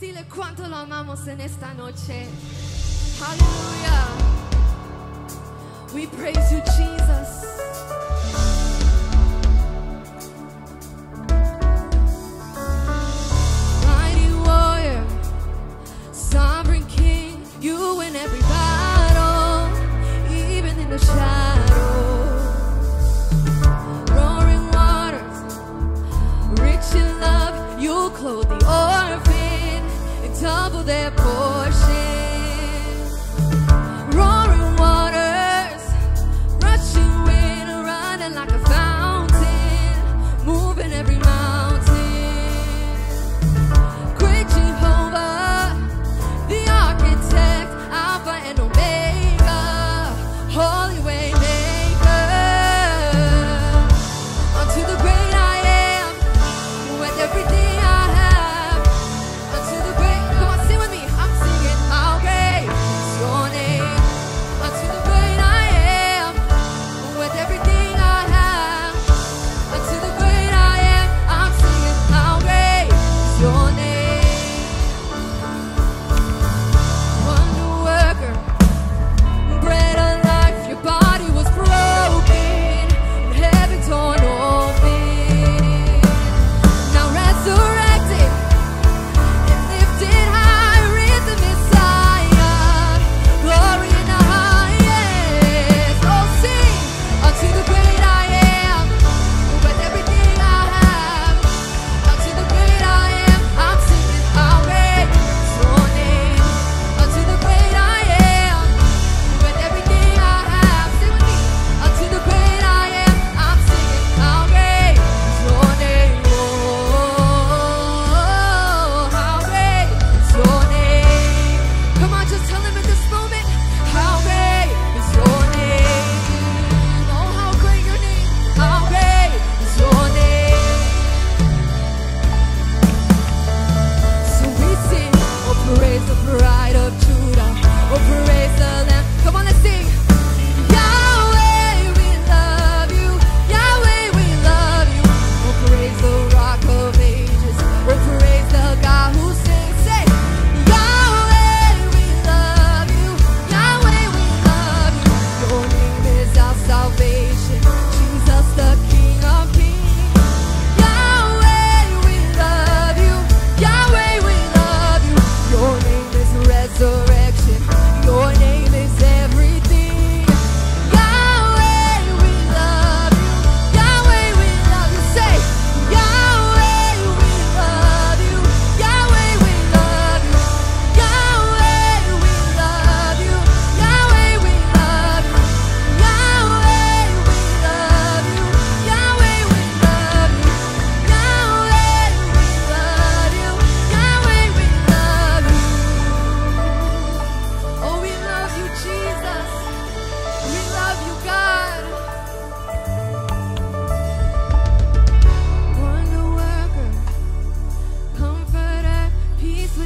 Dile cuánto lo amamos en esta noche. Hallelujah. We praise you, Jesus.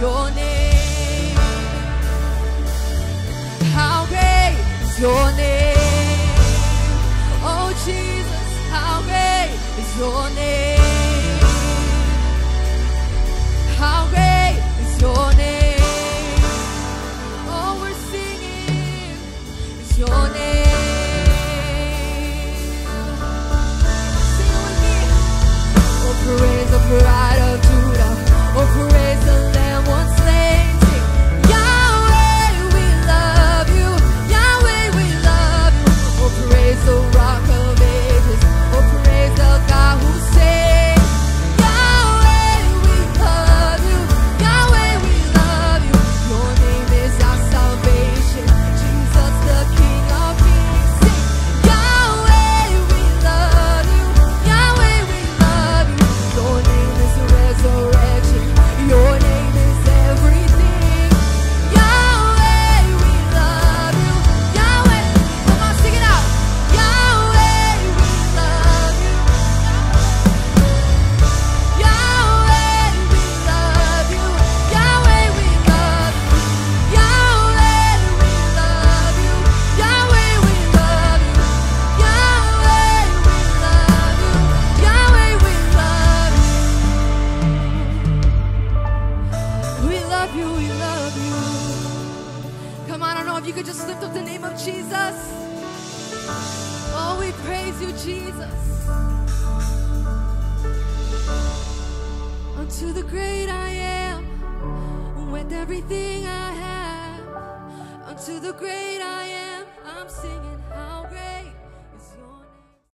your name. How great is your name. Oh, Jesus, how great is your name. if you could just lift up the name of Jesus. Oh, we praise you, Jesus. Unto the great I am, with everything I have. Unto the great I am, I'm singing how great.